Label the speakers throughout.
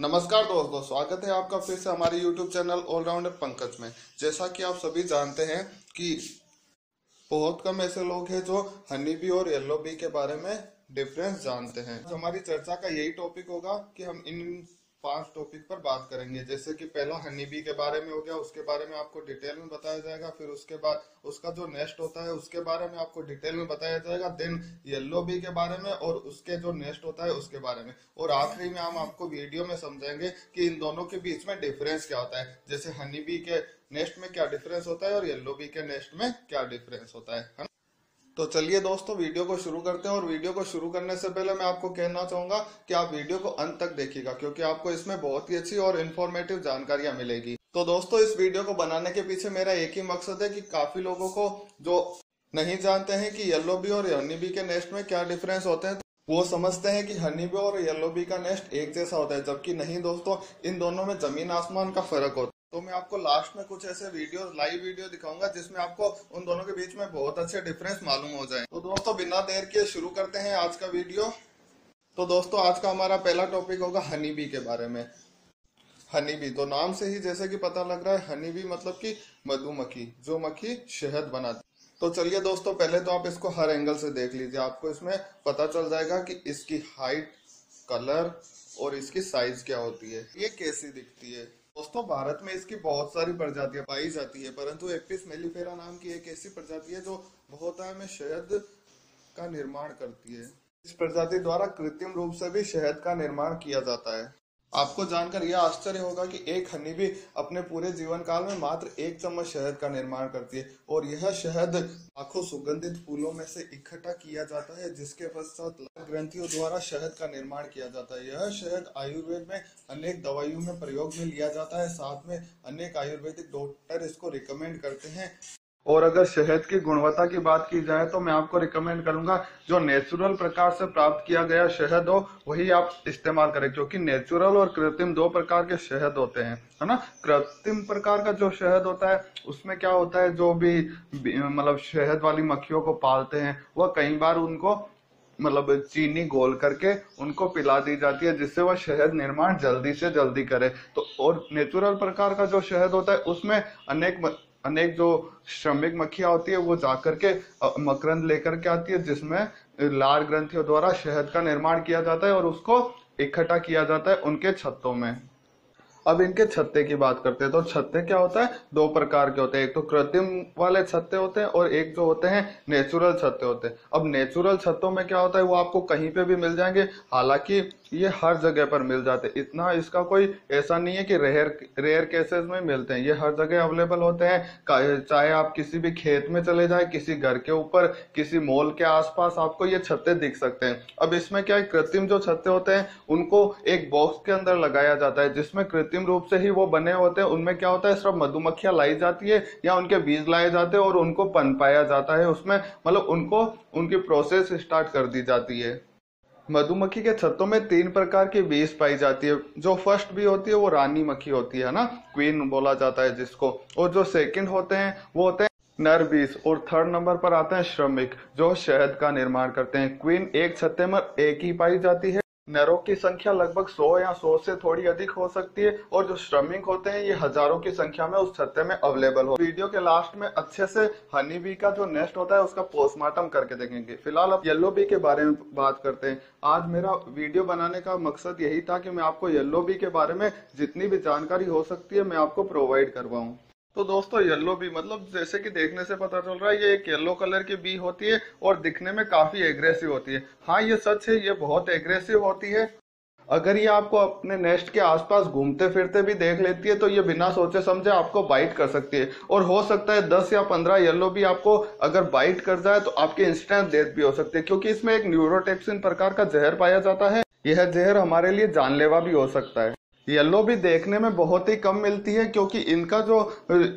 Speaker 1: नमस्कार दोस्तों, स्वागत है आपका फिर से हमारे YouTube चैनल ऑलराउंडर पंकज में। जैसा कि आप सभी जानते हैं कि बहुत कम ऐसे लोग हैं जो हनी बी और येलो बी के बारे में डिफरेंस जानते हैं। तो हमारी चर्चा का यही टॉपिक होगा कि हम इन पाँच टॉपिक पर बात करेंगे। जैसे कि पहला हनी बी के बारे में हो गया, उसके बारे में आपको डिटेल में बताया जाएगा। फिर उसके बाद, उसका जो नेस्ट होता है, उसके बारे में आपको डिटेल में बताया जाएगा। देन येल्लो बी के बारे में और उसके जो नेस्ट होता है, उसके बारे में। और आखिरी में हम आपको वीडियो में समझाएँगे कि इन दोनों के बीच में डिफरेंस क्या होता है। जैसे हनी बी के नेस्ट में क्या डिफरेंस होता है और येल्लो बी के नेस्ट में क्या डिफरेंस होता है। तो चलिए दोस्तों, वीडियो को शुरू करते हैं और वीडियो को शुरू करने से पहले मैं आपको कहना चाहूँगा कि आप वीडियो को अंत तक देखिएगा, क्योंकि आपको इसमें बहुत ही अच्छी और इन्फॉर्मेटिव जानकारियाँ मिलेगी। तो दोस्तों, इस वीडियो को बनाने के पीछे मेरा एक ही मकसद है कि काफ़ी लोगों को जो नहीं जानते हैं कि येलो बी और हनी बी के नेस्ट में क्या डिफरेंस होते हैं, वो समझते हैं कि हनी बी और येलो बी का नेस्ट एक जैसा होता है, जबकि नहीं दोस्तों, इन दोनों में ज़मीन आसमान का फ़र्क होता है। तो मैं आपको लास्ट में कुछ ऐसे वीडियो लाइव वीडियो दिखाऊँगा, जिसमें आपको उन दोनों के बीच में बहुत अच्छे डिफरेंस मालूम हो जाए। तो दोस्तों, बिना देर के शुरू करते हैं आज का वीडियो तो दोस्तों, आज का हमारा पहला टॉपिक होगा हनी बी के बारे में। हनी बी तो नाम से ही जैसे कि पता लग रहा है हनी बी मतलब कि मधुमक्खी, जो मक्खी शहद बनाती तो चलिए दोस्तों, पहले तो आप इसको हर एंगल से देख लीजिए। आपको इसमें पता चल जाएगा कि इसकी हाइट कलर और इसकी साइज़ क्या होती है। ये कैसी दिखती है? दोस्तों, भारत में इसकी बहुत सारी प्रजातियाँ पाई जाती है, परंतु एपिस मेलिफेरा नाम की एक ऐसी प्रजाति है जो बहुत में शहद का निर्माण करती है। इस प्रजाति द्वारा कृत्रिम रूप से भी शहद का निर्माण किया जाता है। आपको जानकर यह आश्चर्य होगा कि एक हनी भी अपने पूरे जीवन काल में मात्र एक चम्मच शहद का निर्माण करती है और यह शहद लाखों सुगंधित फूलों में से इकट्ठा किया जाता है, जिसके पश्चात ग्रंथियों द्वारा शहद का निर्माण किया जाता है। यह शहद आयुर्वेद में अनेक दवाइयों में प्रयोग में लिया जाता है, साथ में अनेक आयुर्वेदिक डॉक्टर इसको रिकमेंड करते हैं। और अगर शहद की गुणवत्ता की बात की जाए तो मैं आपको रिकमेंड करूँगा, जो नेचुरल प्रकार से प्राप्त किया गया शहद हो, वही आप इस्तेमाल करें, क्योंकि नेचुरल और कृत्रिम दो प्रकार के शहद होते हैं, है ना? कृत्रिम प्रकार का जो शहद होता है, उसमें क्या होता है, जो भी मतलब शहद वाली मक्खियों को पालते हैं, वह कई बार उनको मतलब चीनी घोल करके उनको पिला दी जाती है, जिससे वह शहद निर्माण जल्दी से जल्दी करे। तो और नेचुरल प्रकार का जो शहद होता है, उसमें अनेक अनेक जो श्रमिक मक्खियाँ होती है, वो जाकर के मकरंद लेकर के आती है, जिसमें लार ग्रंथियों द्वारा शहद का निर्माण किया जाता है और उसको इकट्ठा किया जाता है उनके छत्तों में। अब इनके छत्ते की बात करते हैं तो छत्ते क्या होता है? दो प्रकार के होते हैं। एक तो कृत्रिम वाले छत्ते होते हैं और एक जो होते हैं नेचुरल छत्ते होते हैं। अब नेचुरल छत्तों में क्या होता है, वो आपको कहीं पे भी मिल जाएँगे। हालाँकि ये हर जगह पर मिल जाते हैं। इतना इसका कोई ऐसा नहीं है कि रेयर रेयर केसेस में मिलते हैं। ये हर जगह अवेलेबल होते हैं। चाहे आप किसी भी खेत में चले जाए, किसी घर के ऊपर, किसी मॉल के आसपास, आपको ये छत्ते दिख सकते हैं। अब इसमें क्या है, कृत्रिम जो छत्ते होते हैं, उनको एक बॉक्स के अंदर लगाया जाता है, जिसमें कृत्रिम रूप से ही वो बने होते हैं। उनमें क्या होता है सिर्फ़ मधुमक्खियाँ लाई जाती है, या उनके बीज लाए जाते हैं, और उनको पनपाया जाता है। उसमें मतलब उनको, उनकी प्रोसेस स्टार्ट कर दी जाती है। मधुमक्खी के छत्तों में तीन प्रकार की बीज पाई जाती है। जो फ़र्स्ट भी होती है, वो रानी मक्खी होती है ना? क्वीन बोला जाता है जिसको। और जो सेकंड होते हैं, वो होते हैं नर बीज और थर्ड नंबर पर आते हैं श्रमिक, जो शहद का निर्माण करते हैं। क्वीन एक छत्ते में एक ही पाई जाती है। नरों की संख्या लगभग 100 या 100 से थोड़ी अधिक हो सकती है, और जो श्रमिक होते हैं, ये हज़ारों की संख्या में उस छत्ते में अवेलेबल हो। वीडियो के लास्ट में अच्छे से हनी बी का जो नेस्ट होता है, उसका पोस्टमार्टम करके देखेंगे। फ़िलहाल अब येल्लो बी के बारे में बात करते हैं। आज मेरा वीडियो बनाने का मकसद यही था कि मैं आपको येलो बी के बारे में जितनी भी जानकारी हो सकती है, मैं आपको प्रोवाइड करवाऊँ। तो दोस्तों येलो बी मतलब जैसे कि देखने से पता चल रहा है, ये एक येलो कलर की बी होती है और दिखने में काफ़ी एग्रेसिव होती है। हाँ ये सच है, ये बहुत एग्रेसिव होती है। अगर ये आपको अपने नेस्ट के आसपास घूमते फिरते भी देख लेती है तो ये बिना सोचे समझे आपको बाइट कर सकती है। और हो सकता है 10 या 15 येलो भी आपको अगर बाइट कर जाए तो आपके इंस्टेंट डेथ भी हो सकती है, क्योंकि इसमें एक न्यूरोटेक्सिन प्रकार का जहर पाया जाता है। यह जहर हमारे लिए जानलेवा भी हो सकता है। येलो भी देखने में बहुत ही कम मिलती है, क्योंकि इनका जो,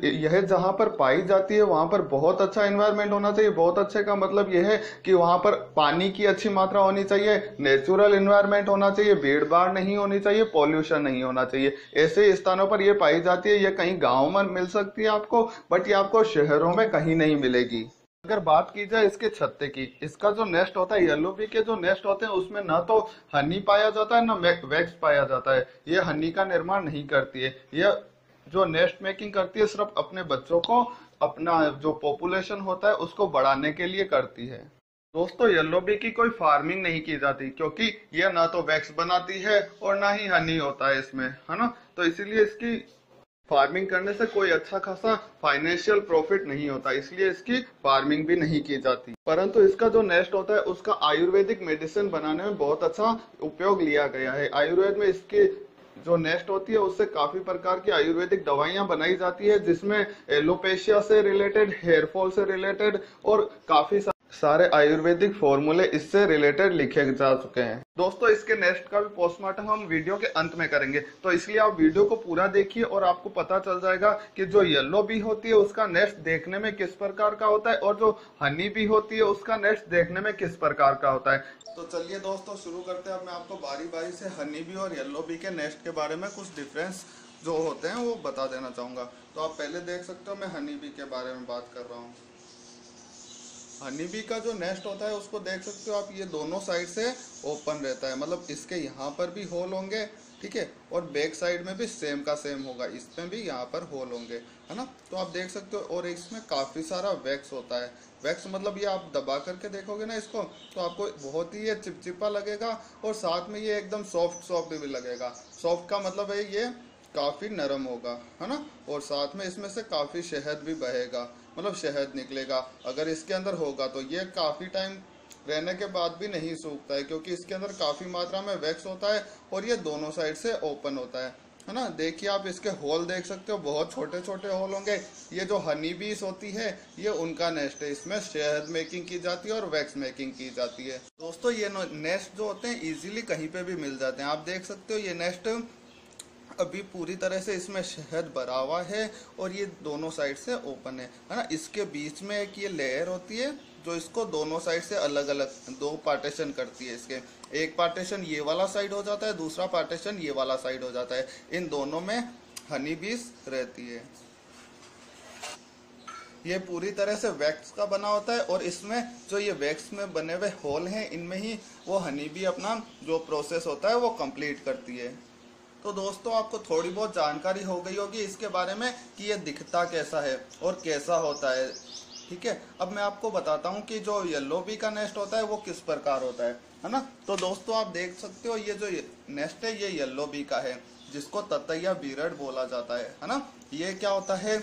Speaker 1: यह जहाँ पर पाई जाती है, वहाँ पर बहुत अच्छा एनवायरनमेंट होना चाहिए। बहुत अच्छे का मतलब यह है कि वहाँ पर पानी की अच्छी मात्रा होनी चाहिए नेचुरल एनवायरनमेंट होना चाहिए, भीड़ भाड़ नहीं होनी चाहिए पॉल्यूशन नहीं होना चाहिए। ऐसे स्थानों पर यह पाई जाती है, यह कहीं गाँव में मिल सकती है आपको बट ये आपको शहरों में कहीं नहीं मिलेगी। अगर बात की जाए इसके छत्ते की, इसका जो नेस्ट होता है येलो बी के जो नेस्ट होते हैं, उसमें ना तो हनी पाया जाता है, ना वैक्स पाया जाता है। ये हनी का निर्माण नहीं करती है। ये जो नेस्ट मेकिंग करती है, सिर्फ़ अपने बच्चों को, अपना जो पॉपुलेशन होता है, उसको बढ़ाने के लिए करती है। दोस्तों येलो बी की कोई फ़ार्मिंग नहीं की जाती, क्योंकि यह ना तो वैक्स बनाती है और ना ही हनी होता है इसमें, है ना? तो इसीलिए इसकी फ़ार्मिंग करने से कोई अच्छा खासा फाइनेंशियल प्रॉफिट नहीं होता, इसलिए इसकी फ़ार्मिंग भी नहीं की जाती। परंतु इसका जो नेस्ट होता है, उसका आयुर्वेदिक मेडिसिन बनाने में बहुत अच्छा उपयोग लिया गया है। आयुर्वेद में इसके जो नेस्ट होती है, उससे काफ़ी प्रकार की आयुर्वेदिक दवाइयाँ बनाई जाती है, जिसमें एलोपेशिया से रिलेटेड हेयरफॉल से रिलेटेड और काफ़ी सारे आयुर्वेदिक फॉर्मूले इससे रिलेटेड लिखे जा चुके हैं। दोस्तों, इसके नेक्स्ट का भी पोस्टमार्टम हम वीडियो के अंत में करेंगे। तो इसलिए आप वीडियो को पूरा देखिए और आपको पता चल जाएगा कि जो येलो बी होती है, उसका नेस्ट देखने में किस प्रकार का होता है और जो हनी बी होती है, उसका नेस्ट देखने में किस प्रकार का होता है। तो चलिए दोस्तों, शुरू करते हैं। अब मैं आपको बारी बारी से हनी बी और येल्लो बी के नेस्ट के बारे में कुछ डिफरेंस जो होते हैं, वो बता देना चाहूँगा। तो आप पहले देख सकते हो, मैं हनी बी के बारे में बात कर रहा हूँ। हनी बी का जो नेस्ट होता है, उसको देख सकते हो आप, ये दोनों साइड से ओपन रहता है। मतलब इसके यहाँ पर भी होल होंगे, ठीक है? और बैक साइड में भी सेम का सेम होगा इसमें भी यहाँ पर होल होंगे, है ना? तो आप देख सकते हो, और इसमें काफ़ी सारा वैक्स होता है। वैक्स मतलब ये आप दबा करके देखोगे ना इसको तो आपको बहुत ही ये चिपचिपा लगेगा, और साथ में ये एकदम सॉफ्ट सॉफ्ट भी लगेगा। सॉफ्ट का मतलब है ये काफ़ी नरम होगा, है ना? और साथ में इसमें से काफ़ी शहद भी बहेगा। मतलब शहद निकलेगा। अगर इसके अंदर होगा तो ये काफ़ी टाइम रहने के बाद भी नहीं सूखता है, क्योंकि इसके अंदर काफ़ी मात्रा में वैक्स होता है और ये दोनों साइड से ओपन होता है। है ना? देखिए आप इसके होल देख सकते हो, बहुत छोटे छोटे होल होंगे। ये जो हनी बीस होती है, ये उनका नेस्ट है। इसमें शहद मेकिंग की जाती है और वैक्स मेकिंग की जाती है। दोस्तों, ये नेस्ट जो होते हैं इजीली कहीं पे भी मिल जाते हैं। आप देख सकते हो, ये नेस्ट अभी पूरी तरह से इसमें शहद भरा हुआ है और ये दोनों साइड से ओपन है है ना? इसके बीच में एक ये लेयर होती है जो इसको दोनों साइड से अलग अलग दो पार्टीशन करती है इसके। एक पार्टीशन ये वाला साइड हो जाता है, दूसरा पार्टीशन ये वाला साइड हो जाता है। इन दोनों में हनी बीस रहती है। ये पूरी तरह से वैक्स का बना होता है और इसमें जो ये वैक्स में बने हुए होल हैं, इनमें ही वो हनी भी अपना जो प्रोसेस होता है वो कंप्लीट करती है। तो दोस्तों, आपको थोड़ी बहुत जानकारी हो गई होगी इसके बारे में कि ये दिखता कैसा है और कैसा होता है। ठीक है? अब मैं आपको बताता हूँ कि जो येल्लो बी का नेस्ट होता है, वो किस प्रकार होता है है ना? तो दोस्तों, आप देख सकते हो, ये जो नेस्ट है, ये येल्लो बी का है, जिसको ततैया बीरड बोला जाता है है ना? ये क्या होता है?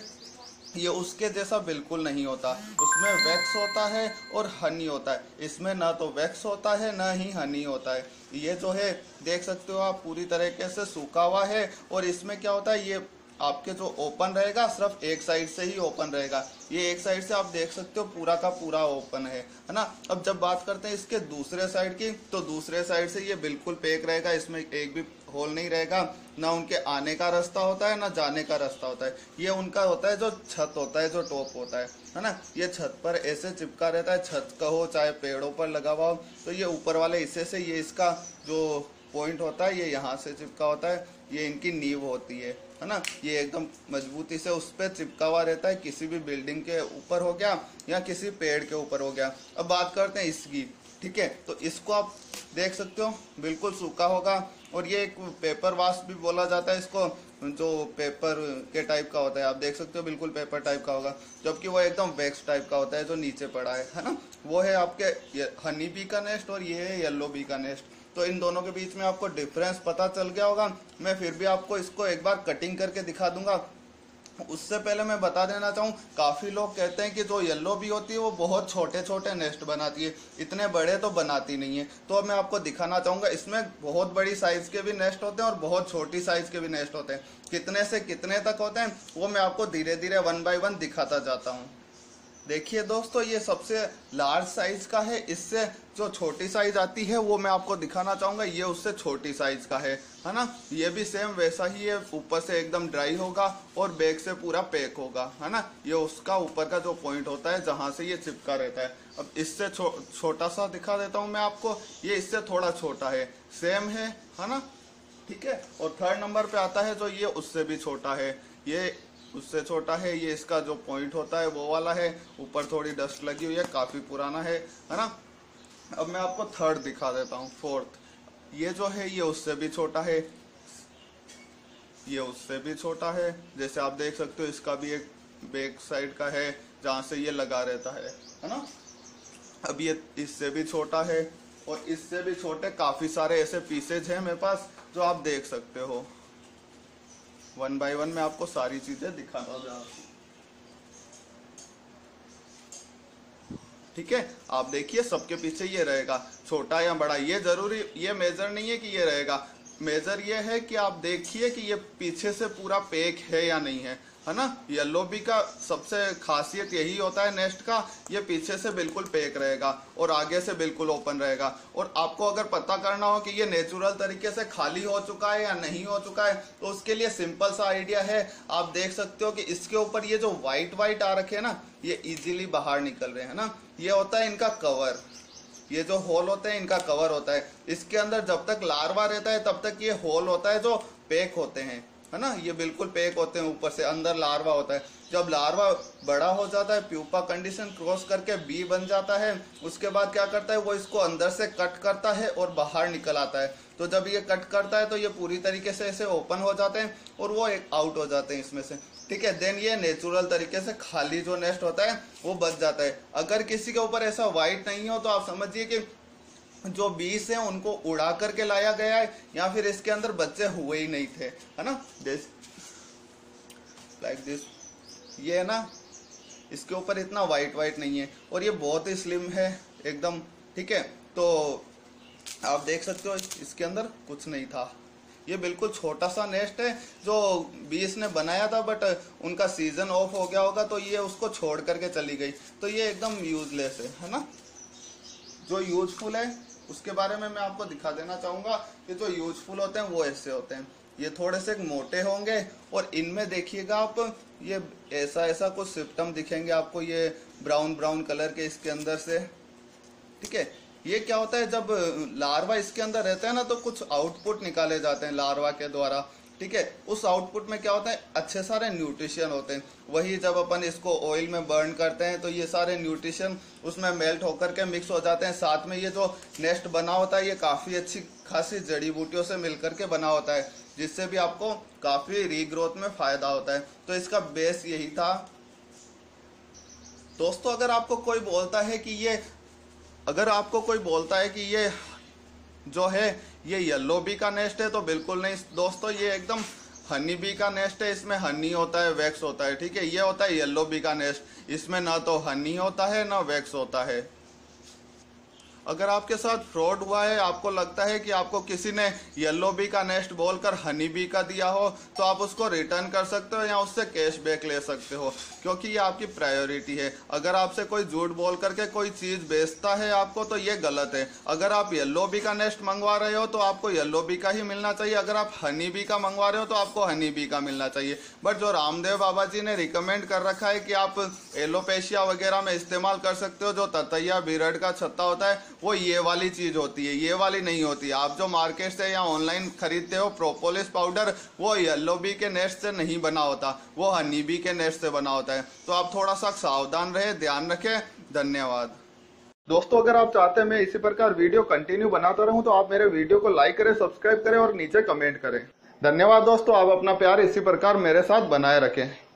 Speaker 1: ये उसके जैसा बिल्कुल नहीं होता। उसमें वैक्स होता है और हनी होता है। इसमें ना तो वैक्स होता है, ना ही हनी होता है। ये जो है, देख सकते हो आप, पूरी तरीके से सूखा हुआ है और इसमें क्या होता है, ये आपके जो ओपन रहेगा, सिर्फ़ एक साइड से ही ओपन रहेगा। ये एक साइड से आप देख सकते हो, पूरा का पूरा ओपन है है ना? अब जब बात करते हैं इसके दूसरे साइड की तो दूसरे साइड से ये बिल्कुल पैक रहेगा, इसमें एक भी होल नहीं रहेगा। ना उनके आने का रास्ता होता है, ना जाने का रास्ता होता है। ये उनका होता है जो छत होता है, जो टॉप होता है है ना? ये छत पर ऐसे चिपका रहता है, छत का हो चाहे पेड़ों पर लगा हुआ हो तो ये ऊपर वाले हिस्से से ये इसका जो पॉइंट होता है, ये यहाँ से चिपका होता है, ये इनकी नींव होती है। है ना? ये एकदम मजबूती से उस पर चिपका हुआ रहता है, किसी भी बिल्डिंग के ऊपर हो गया या किसी पेड़ के ऊपर हो गया। अब बात करते हैं इसकी, ठीक है? तो इसको आप देख सकते हो, बिल्कुल सूखा होगा। और ये एक पेपर वाश भी बोला जाता है इसको, जो पेपर के टाइप का होता है। आप देख सकते हो, बिल्कुल पेपर टाइप का होगा। जबकि वो एकदम वैक्स टाइप का होता है, जो नीचे पड़ा है है ना? वो है आपके हनी बी का नेस्ट और ये है येलो बी का नेस्ट तो इन दोनों के बीच में आपको डिफरेंस पता चल गया होगा। मैं फिर भी आपको इसको एक बार कटिंग करके दिखा दूँगा। उससे पहले मैं बता देना चाहूँ, काफ़ी लोग कहते हैं कि जो येल्लो भी होती है, वो बहुत छोटे छोटे नेस्ट बनाती है। इतने बड़े तो बनाती नहीं है। तो अब मैं आपको दिखाना चाहूँगा, इसमें बहुत बड़ी साइज़ के भी नेस्ट होते हैं और बहुत छोटी साइज़ के भी नेस्ट होते हैं। कितने से कितने तक होते हैं, वो मैं आपको धीरे धीरे वन बाई वन दिखाता जाता हूँ। देखिए दोस्तों ये सबसे लार्ज साइज़ का है। इससे जो छोटी साइज़ आती है वो मैं आपको दिखाना चाहूँगा। ये उससे छोटी साइज़ का है है ना? ये भी सेम वैसा ही है। ऊपर से एकदम ड्राई होगा और बैग से पूरा पैक होगा है ना? ये उसका ऊपर का जो पॉइंट होता है जहाँ से ये चिपका रहता है। अब इससे छो, छोटा सा दिखा देता हूँ मैं आपको। ये इससे थोड़ा छोटा है। सेम है है ना? ठीक है? और थर्ड नंबर पे आता है जो ये उससे भी छोटा है। ये उससे छोटा है, ये इसका जो पॉइंट होता है, वो वाला है। ऊपर थोड़ी डस्ट लगी हुई है, काफ़ी पुराना है है ना? अब मैं आपको थर्ड दिखा देता हूँ फोर्थ ये जो है, ये उससे भी छोटा है। ये उससे भी छोटा है। जैसे आप देख सकते हो, इसका भी एक बैक साइड का है, जहाँ से ये लगा रहता है है ना? अब ये इससे भी छोटा है, और इससे भी छोटे काफ़ी सारे ऐसे पीसेज हैं मेरे पास, जो आप देख सकते हो। वन बाय वन में आपको सारी चीज़ें दिखाना ठीक है? आप देखिए, सबके पीछे ये रहेगा। छोटा या बड़ा, ये ज़रूरी, ये मेजर नहीं है कि ये रहेगा। मेजर ये है कि आप देखिए कि ये पीछे से पूरा पैक है या नहीं है है ना? येलो बी का सबसे खासियत यही होता है नेस्ट का, ये पीछे से बिल्कुल पैक रहेगा और आगे से बिल्कुल ओपन रहेगा। और आपको अगर पता करना हो कि ये नेचुरल तरीके से खाली हो चुका है या नहीं हो चुका है तो उसके लिए सिंपल सा आइडिया है। आप देख सकते हो कि इसके ऊपर ये जो व्हाइट वाइट आ रखे है ना, ये इजीली बाहर निकल रहे हैं ना? ये होता है इनका कवर ये जो होल होते हैं, इनका कवर होता है। इसके अंदर जब तक लार्वा रहता है, तब तक ये होल होता है जो पैक होते हैं। है ना? ये बिल्कुल पैक होते हैं, ऊपर से अंदर लार्वा होता है। जब लार्वा बड़ा हो जाता है प्यूपा कंडीशन क्रॉस करके बी बन जाता है, उसके बाद क्या करता है, वो इसको अंदर से कट करता है और बाहर निकल आता है। तो जब ये कट करता है तो ये पूरी तरीके से ऐसे ओपन हो जाते हैं और वो एक आउट हो जाते हैं इसमें से। ठीक है? देन ये नेचुरल तरीके से खाली जो नेस्ट होता है, वो बच जाता है। अगर किसी के ऊपर ऐसा वाइट नहीं हो तो आप समझिए कि जो बीस है, उनको उड़ा करके लाया गया है, या फिर इसके अंदर बच्चे हुए ही नहीं थे, है ना? दिस लाइक दिस ये है ना? इसके ऊपर इतना वाइट वाइट नहीं है, और ये बहुत ही स्लिम है, एकदम, ठीक है? तो आप देख सकते हो, इसके अंदर कुछ नहीं था। ये बिल्कुल छोटा सा नेस्ट है, जो बीस ने बनाया था बट उनका सीज़न ऑफ़ हो गया होगा तो ये उसको छोड़ करके चली गई। तो ये एकदम यूजलेस है है ना? जो यूजफुल है उसके बारे में मैं आपको दिखा देना चाहूँगा कि जो यूजफुल होते हैं, वो ऐसे होते हैं। ये थोड़े से मोटे होंगे, और इनमें देखिएगा आप, ये ऐसा ऐसा कुछ सिप्टम दिखेंगे आपको, ये ब्राउन ब्राउन कलर के इसके अंदर से। ठीक है? ये क्या होता है, जब लार्वा इसके अंदर रहता है ना तो कुछ आउटपुट निकाले जाते हैं लार्वा के द्वारा। ठीक है? उस आउटपुट में क्या होता है? अच्छे सारे न्यूट्रिशन होते हैं। वही जब अपन इसको ऑयल में बर्न करते हैं तो ये सारे न्यूट्रिशन उसमें मेल्ट होकर के मिक्स हो जाते हैं। साथ में ये जो नेस्ट बना होता है, ये काफ़ी अच्छी खासी जड़ी बूटियों से मिलकर के बना होता है, जिससे भी आपको काफ़ी रीग्रोथ में फ़ायदा होता है। तो इसका बेस यही था। दोस्तों, अगर आपको कोई बोलता है कि ये, अगर आपको कोई बोलता है कि ये जो है, ये येल्लो बी का नेस्ट है तो बिल्कुल नहीं। दोस्तों, ये एकदम हनी बी का नेस्ट है। इसमें हनी होता है वैक्स होता है, ठीक है? ये होता है येल्लो बी का नेस्ट इसमें ना तो हनी होता है, ना वैक्स होता है। अगर आपके साथ फ्रॉड हुआ है, आपको लगता है कि आपको किसी ने येलो बी का नेस्ट बोलकर हनी बी का दिया हो तो आप उसको रिटर्न कर सकते हो या उससे कैश बैक ले सकते हो, क्योंकि ये आपकी प्रायोरिटी है। अगर आपसे कोई झूठ बोल करके कोई चीज़ बेचता है आपको तो ये गलत है। अगर आप येल्लो बी का नेस्ट मंगवा रहे हो तो आपको येल्लो बी का ही मिलना चाहिए। अगर आप हनी बी का मंगवा रहे हो तो आपको हनी बी का मिलना चाहिए। बट जो रामदेव बाबा जी ने रिकमेंड कर रखा है कि आप एलोपेशिया वगैरह में इस्तेमाल कर सकते हो, जो ततैया, बिरड का छत्ता होता है वो ये वाली चीज़ होती है, ये वाली नहीं होती आप जो मार्केट से या ऑनलाइन खरीदते हो, प्रोपोलिस पाउडर, वो येल्लो बी के नेस्ट से नहीं बना होता, वो हनी बी के नेस्ट से बना होता है। तो आप थोड़ा सा सावधान रहे, ध्यान रखें। धन्यवाद। दोस्तों, अगर आप चाहते हैं मैं इसी प्रकार वीडियो कंटिन्यू बनाता रहूँ तो आप मेरे वीडियो को लाइक करें सब्सक्राइब करें और नीचे कमेंट करें। धन्यवाद दोस्तों, आप अपना प्यार इसी प्रकार मेरे साथ बनाए रखें।